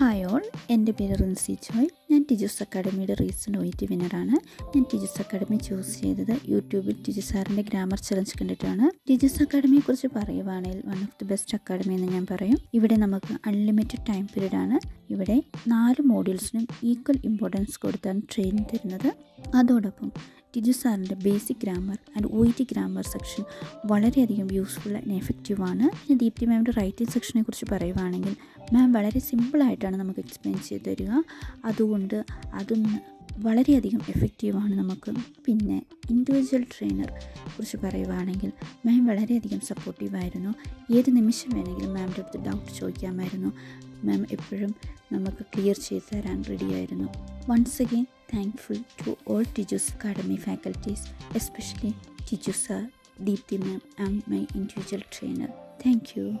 Hi all എന്റെ പേര് റിൻസി ചോയ് ഞാൻ ടിജുസ് അക്കാഡമിയുടെ റീസെന്റ് ഒ ടി വിന്നറാണ്. ഞാൻ ടിജുസ് അക്കാഡമി ചൂസ് ചെയ്തത് യൂട്യൂബിൽ ടിജു സാറിന്റെ ഗ്രാമർ ചലഞ്ച് കണ്ടിട്ടാണ്. ടിജുസ് അക്കാഡമിയെ കുറിച്ച് പറയുവാണെങ്കിൽ one of the best academy എന്ന് ഞാൻ പറയും. ഇവിടെ നമുക്ക് അൺലിമിറ്റഡ് ടൈം പീരീഡ് ആണ്. ഇവിടെ നാല് മോഡ്യൂൾസിനും ഈക്വൽ ഇമ്പോർട്ടൻസ് കൊടുത്താണ് ട്രെയിനിങ് തരുന്നത്. അതോടൊപ്പം ടിജു സാറിന്റെ basic grammar and O T grammar section വളരെയധികം യൂസ്ഫുൾ ആൻഡ് എഫക്റ്റീവ് ആണ്. പിന്നെ ദീപ്തി മാമിന്റെ റൈറ്റിംഗ് സെക്ഷനെ കുറിച്ച് പറയുവാണെങ്കിൽ മാം വളരെ സിമ്പിളായിട്ടാണ് നമുക്ക് എക്സ്പ്ലെയിൻ ചെയ്ത് തരിക. അതുകൊണ്ട് അതും വളരെയധികം എഫക്റ്റീവാണ് നമുക്ക്. പിന്നെ ഇൻഡിവിജ്വൽ ട്രെയിനർ കുറിച്ച് പറയുവാണെങ്കിൽ മാം വളരെയധികം സപ്പോർട്ടീവായിരുന്നു ഏത് നിമിഷം വേണമെങ്കിലും മാമിന്റെ അടുത്ത് ഡൗട്ട് ചോദിക്കാമായിരുന്നു. മാം എപ്പോഴും നമുക്ക് ക്ലിയർ ചെയ്ത് തരാൻ റെഡിയായിരുന്നു once again thankful to all teachers, Academy faculties, especially Teacher Deepthi ma'am and my individual trainer. Thank you.